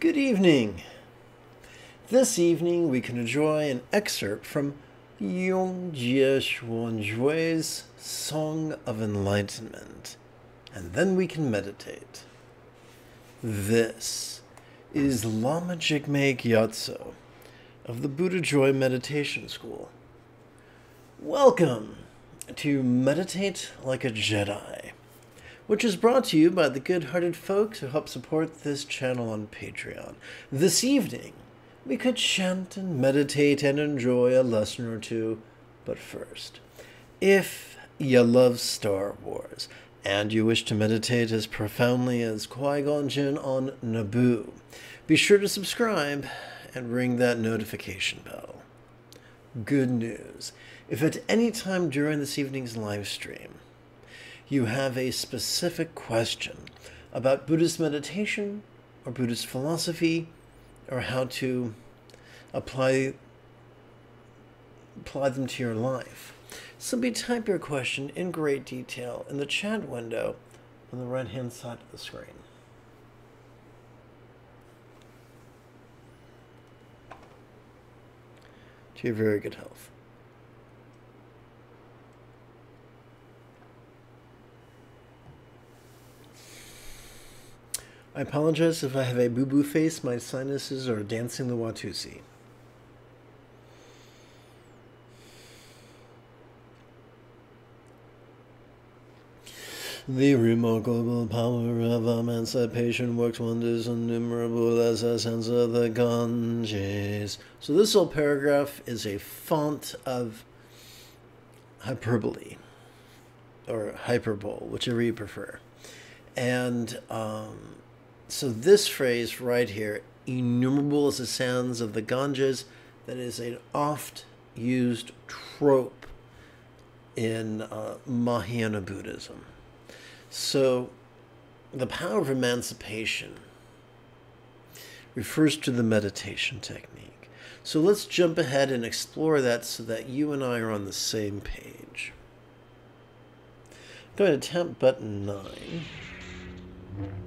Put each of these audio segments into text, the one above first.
Good evening. This evening we can enjoy an excerpt from Yongjia Xuanjue's Song of Enlightenment, and then we can meditate. This is Lama Jigme Gyatso of the Buddha Joy Meditation School. Welcome to Meditate Like a Jedi which is brought to you by the good hearted folks who help support this channel on Patreon. This evening, we could chant and meditate and enjoy a lesson or two, but first, if you love Star Wars and you wish to meditate as profoundly as Qui Gon Jinn on Naboo, be sure to subscribe and ring that notification bell. Good news. If at any time during this evening's live stream you have a specific question about Buddhist meditation or Buddhist philosophy or how to apply apply them to your life. Simply type your question in great detail in the chat window on the right hand side of the screen. To your very good health. I apologize if I have a boo boo face. My sinuses are dancing the Watusi. The remarkable power of emancipation works wonders innumerable as a sense of the Ganges. So this whole paragraph is a font of hyperbole or hyperbole, whichever you prefer. And um, so this phrase right here, innumerable as the sounds of the Ganges, that is an oft used trope in uh, Mahayana Buddhism. So the power of emancipation refers to the meditation technique. So let's jump ahead and explore that so that you and I are on the same page. Go ahead, tap button 9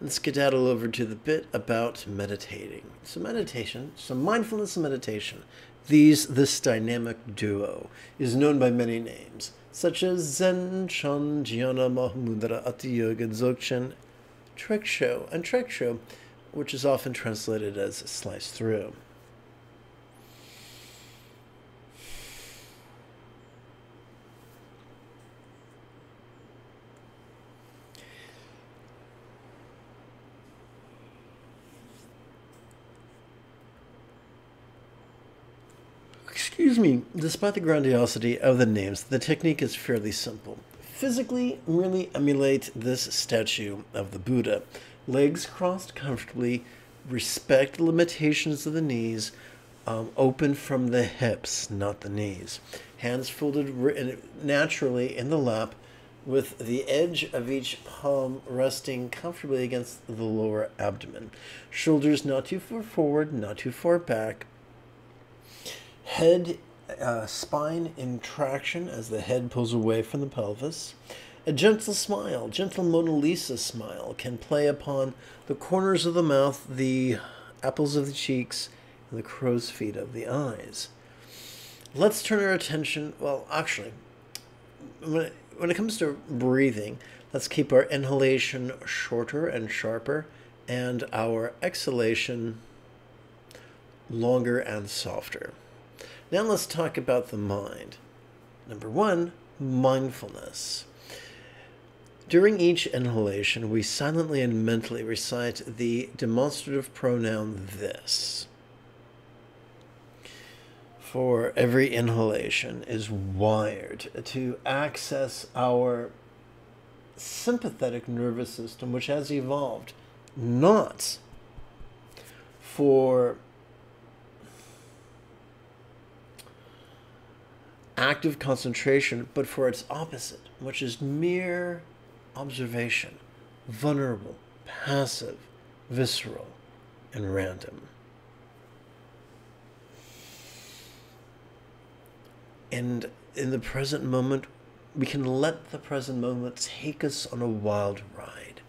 and skedaddle over to the bit about meditating. So meditation, so mindfulness and meditation, these this dynamic duo is known by many names, such as Zen, Chan, Dhyana, Mahamudra, Ati Yoga, Dzogchen, Trekcho, and Trekcho, which is often translated as slice through. Excuse me, despite the grandiosity of the names, the technique is fairly simple. Physically, merely emulate this statue of the Buddha. Legs crossed comfortably, respect the limitations of the knees, um, open from the hips, not the knees. Hands folded naturally in the lap, with the edge of each palm resting comfortably against the lower abdomen. Shoulders not too far forward, not too far back, head uh, spine in traction as the head pulls away from the pelvis. A gentle smile, gentle Mona Lisa smile, can play upon the corners of the mouth, the apples of the cheeks, and the crow's feet of the eyes. Let's turn our attention, well, actually, when it, when it comes to breathing, let's keep our inhalation shorter and sharper and our exhalation longer and softer. Now let's talk about the mind. Number one, mindfulness. During each inhalation, we silently and mentally recite the demonstrative pronoun this. For every inhalation is wired to access our sympathetic nervous system, which has evolved not for active concentration, but for its opposite, which is mere observation, vulnerable, passive, visceral, and random. And in the present moment, we can let the present moment take us on a wild ride.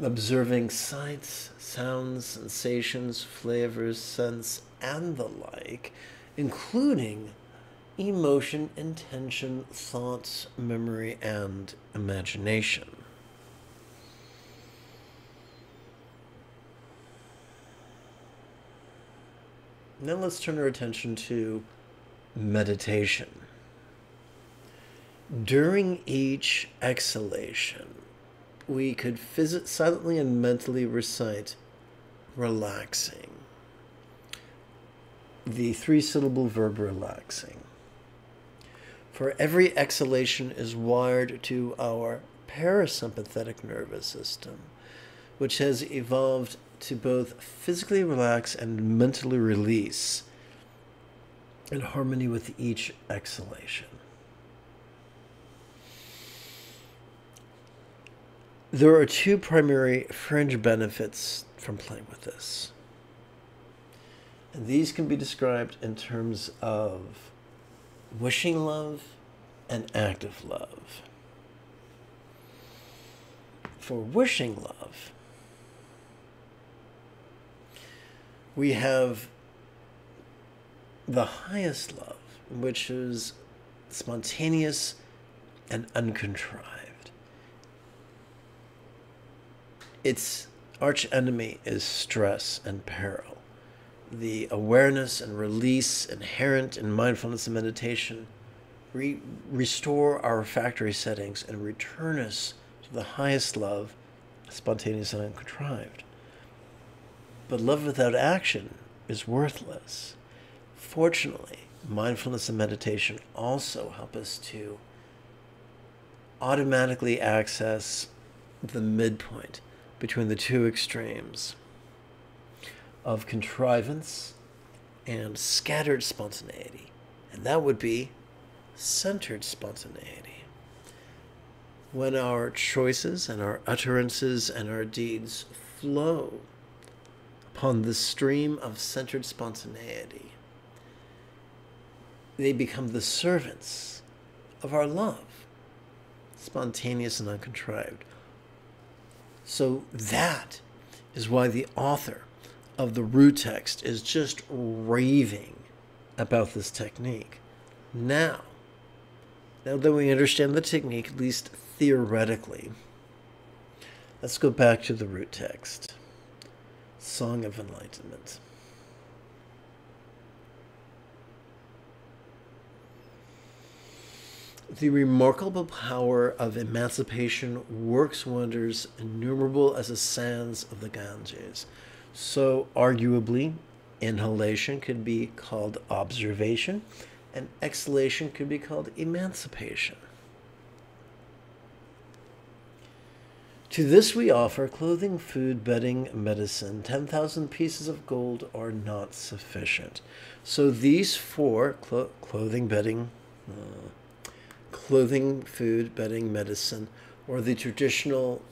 observing sights, sounds, sensations, flavors, scents, and the like, including emotion, intention, thoughts, memory, and imagination. Now let's turn our attention to meditation. During each exhalation, we could silently and mentally recite relaxing. The three syllable verb relaxing. For every exhalation is wired to our parasympathetic nervous system, which has evolved to both physically relax and mentally release in harmony with each exhalation. There are two primary fringe benefits from playing with this. And these can be described in terms of wishing love and active love. For wishing love, we have the highest love, which is spontaneous and uncontrived. Its arch enemy is stress and peril. The awareness and release inherent in mindfulness and meditation re- restore our factory settings and return us to the highest love, spontaneous and uncontrived. But love without action is worthless. Fortunately, mindfulness and meditation also help us to automatically access the midpoint between the two extremes of contrivance and scattered spontaneity. And that would be centered spontaneity. When our choices and our utterances and our deeds flow upon the stream of centered spontaneity, they become the servants of our love, spontaneous and uncontrived. So that is why the author of the root text is just raving about this technique. Now, now that we understand the technique, at least theoretically, let's go back to the root text. Song of Enlightenment. The remarkable power of emancipation works wonders innumerable as the sands of the Ganges. So, arguably, inhalation could be called observation, and exhalation could be called emancipation. To this we offer clothing, food, bedding, medicine. 10,000 pieces of gold are not sufficient. So these four clo- clothing, bedding, uh, clothing, food, bedding, medicine, or the traditional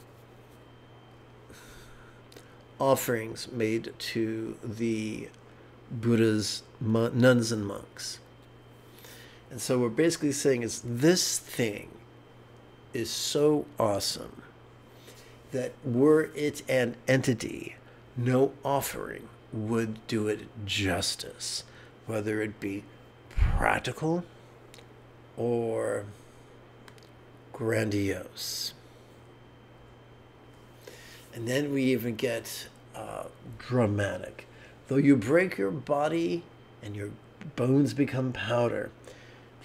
offerings made to the Buddha's nuns and monks. And so we're basically saying is this thing is so awesome that were it an entity, no offering would do it justice, whether it be practical or grandiose. And then we even get uh, dramatic. Though you break your body and your bones become powder,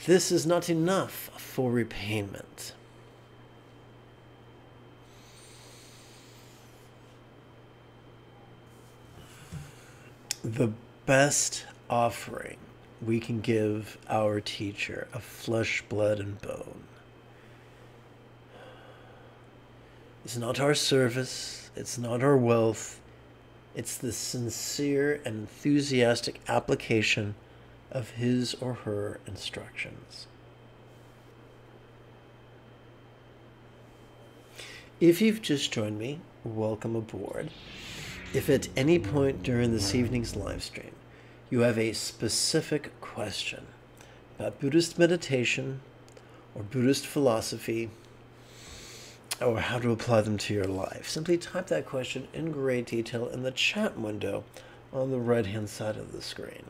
this is not enough for repayment. the best offering we can give our teacher of flesh, blood, and bone is not our service, it's not our wealth, it's the sincere and enthusiastic application of his or her instructions. If you've just joined me, welcome aboard. If at any point during this evening's live stream you have a specific question about Buddhist meditation or Buddhist philosophy, or how to apply them to your life, simply type that question in great detail in the chat window on the right hand side of the screen.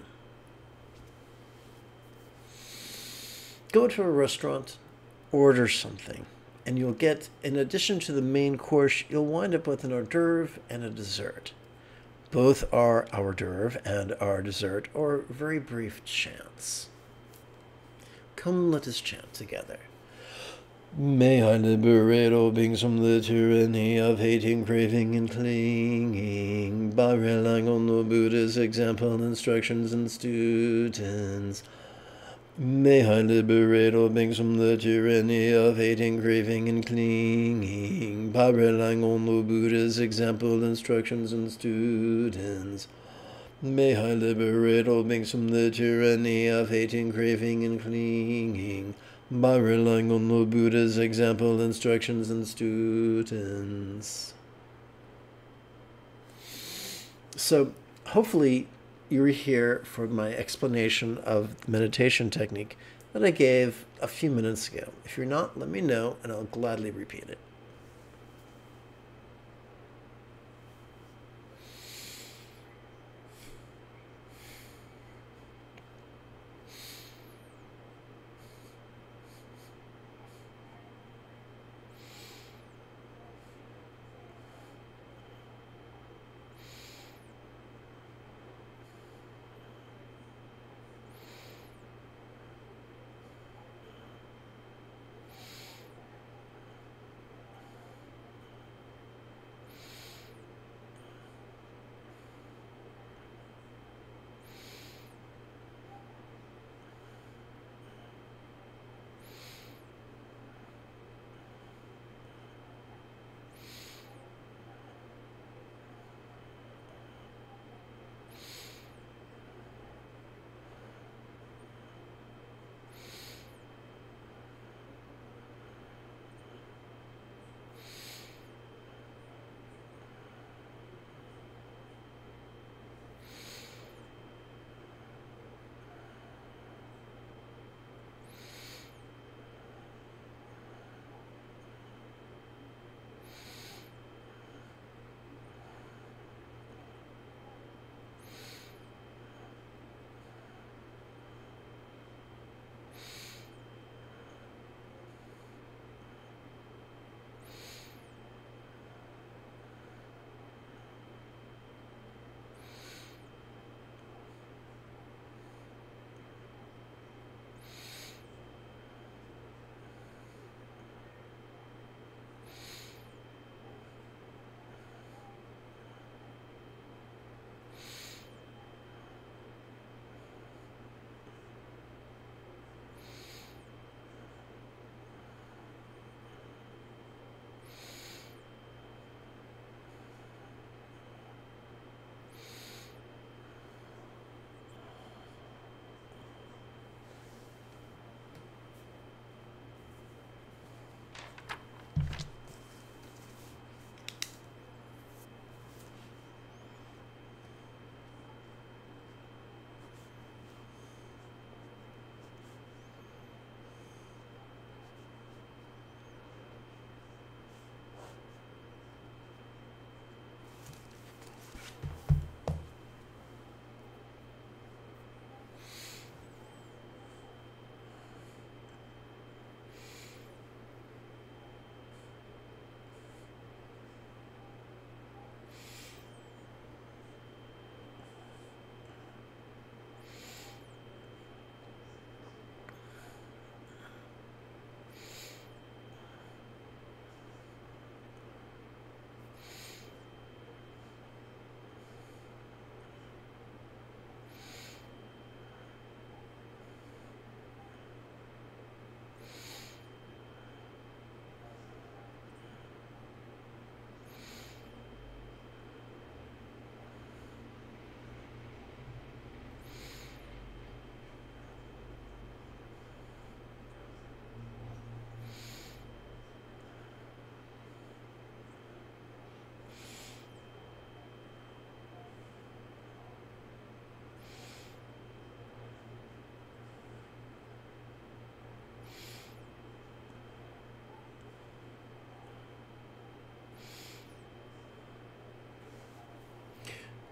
Go to a restaurant, order something, and you'll get, in addition to the main course, you'll wind up with an hors d'oeuvre and a dessert. Both are hors d'oeuvre and our dessert, or very brief chants. Come, let us chant together. May I liberate all beings from the tyranny of hating, craving, and clinging by relying on the Buddha's example, instructions, and students. May I liberate all beings from the tyranny of hating, craving, and clinging by relying on the Buddha's example, instructions, and students. May I liberate all beings from the tyranny of hating, craving, and clinging by relying on the Buddha's example, instructions, and students. So, hopefully, you're here for my explanation of the meditation technique that I gave a few minutes ago. If you're not, let me know and I'll gladly repeat it.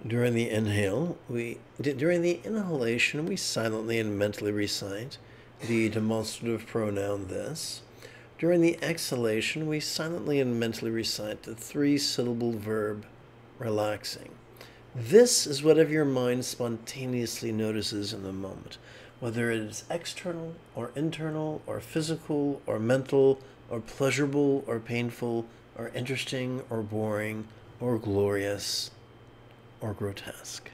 During the inhale, we during the inhalation we silently and mentally recite the demonstrative pronoun this. During the exhalation, we silently and mentally recite the three-syllable verb relaxing. This is whatever your mind spontaneously notices in the moment, whether it is external or internal or physical or mental or pleasurable or painful or interesting or boring or glorious or grotesque.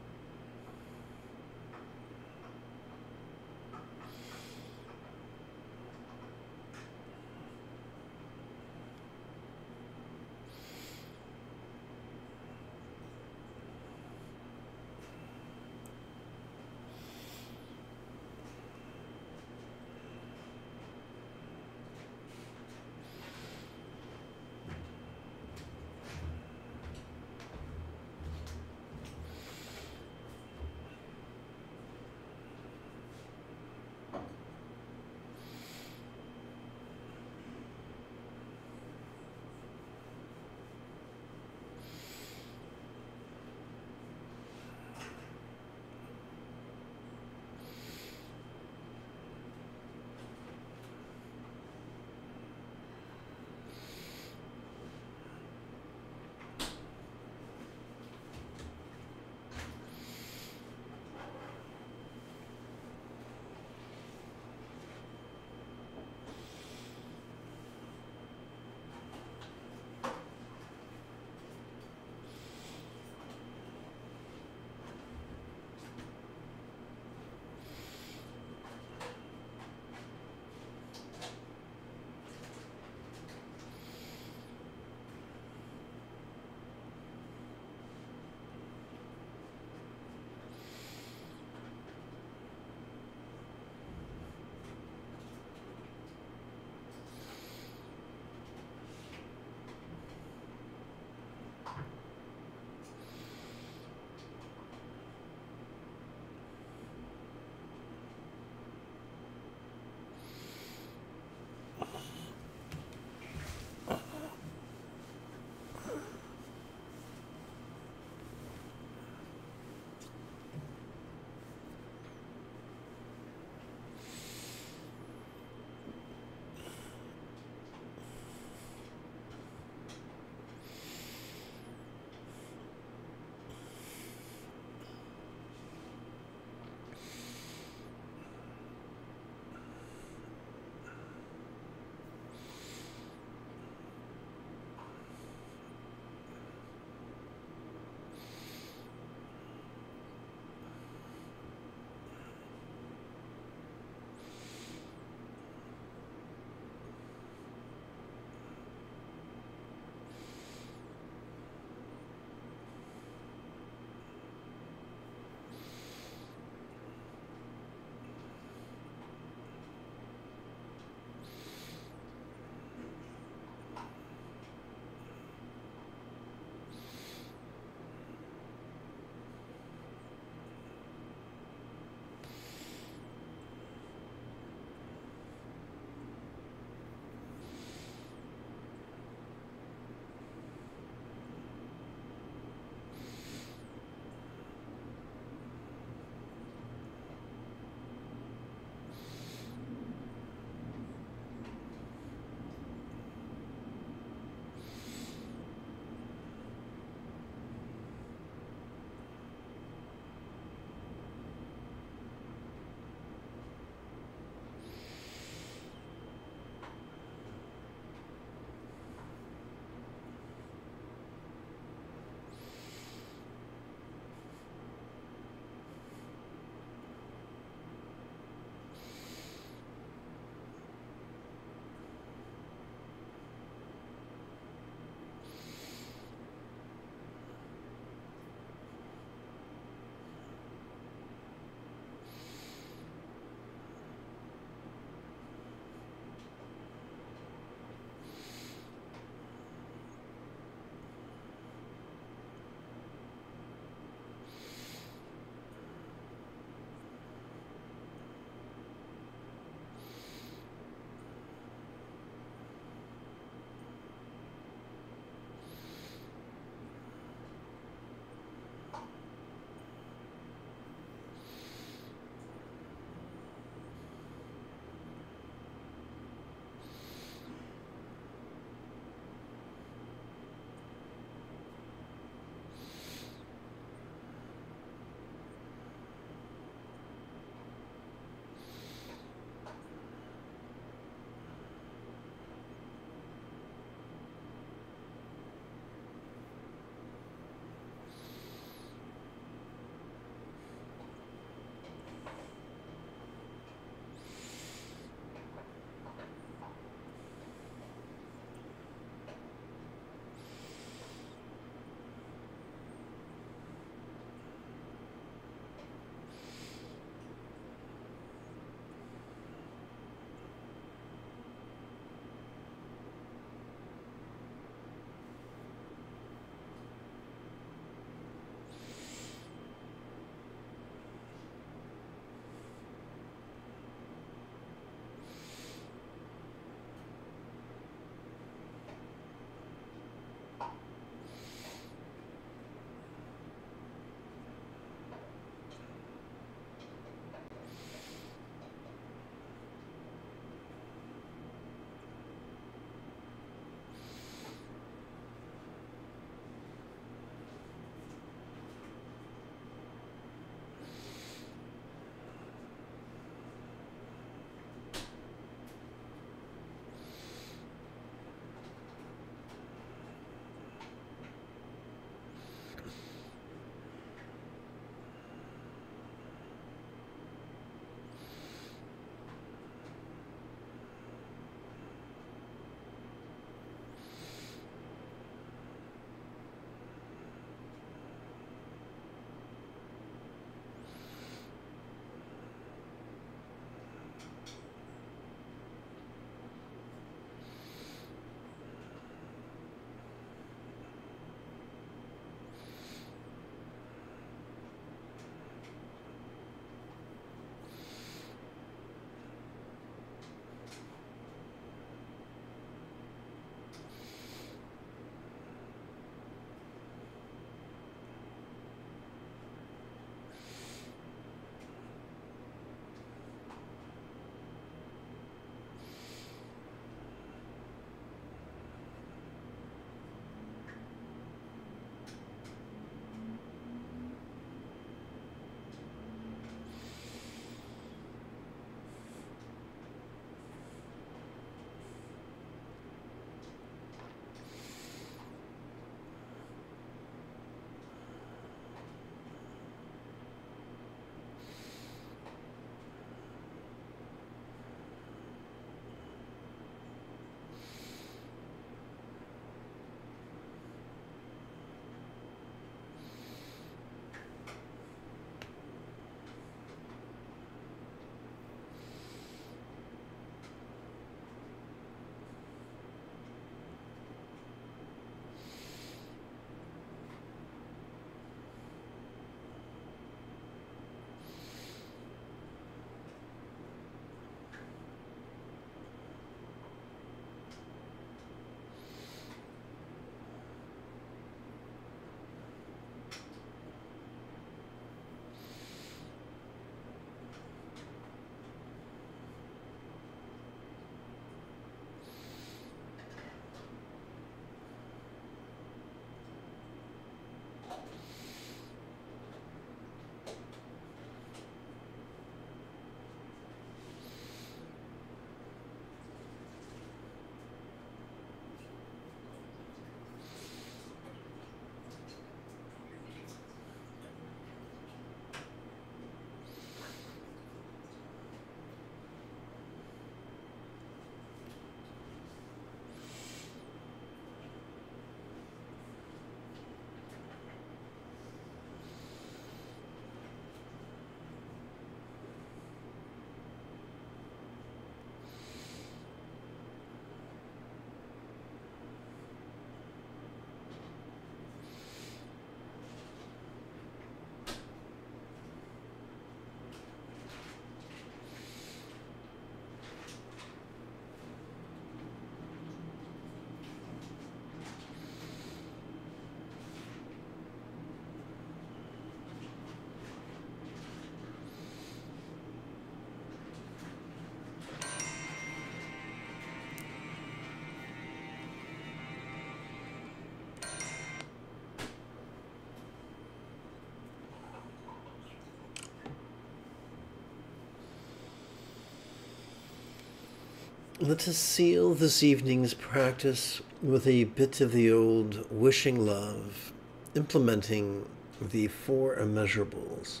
Let us seal this evening's practice with a bit of the old wishing love, implementing the four immeasurables.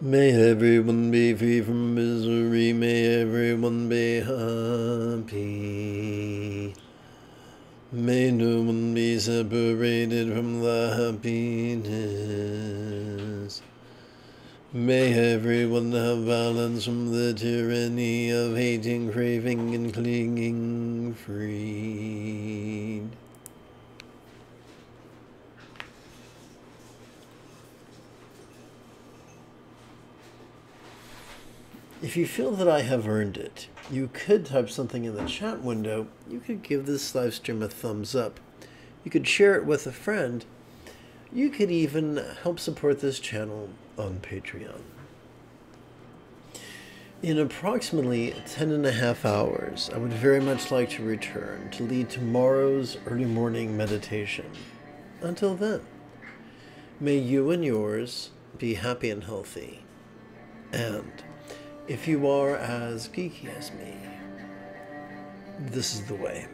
May everyone be free from misery, may everyone be happy. May no one be separated from the happiness. May everyone have balance from the tyranny of hating, craving, and clinging freed. If you feel that I have earned it, you could type something in the chat window. You could give this live stream a thumbs up. You could share it with a friend. You could even help support this channel on Patreon. In approximately 10 and a half hours, I would very much like to return to lead tomorrow's early morning meditation. Until then, may you and yours be happy and healthy. And if you are as geeky as me, this is the way.